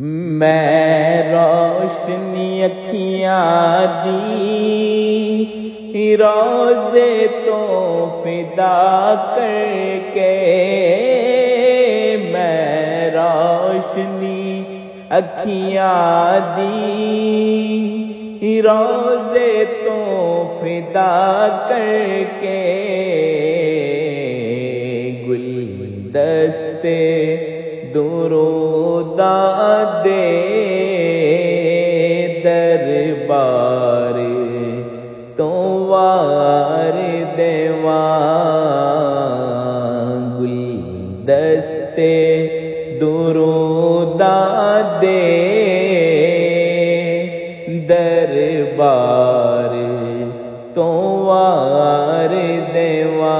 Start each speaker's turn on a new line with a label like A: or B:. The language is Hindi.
A: मैं रोशनी अखियाँ दी, रोज़े तो फिदा करके मैं रोशनी अखियाँ दी, रोज़े तो फिदा करके गुलदस्ते दुरुदा दे दरबार तो वार देवा गुलदस्ते दुरुदा दे दरबार तो वार देवा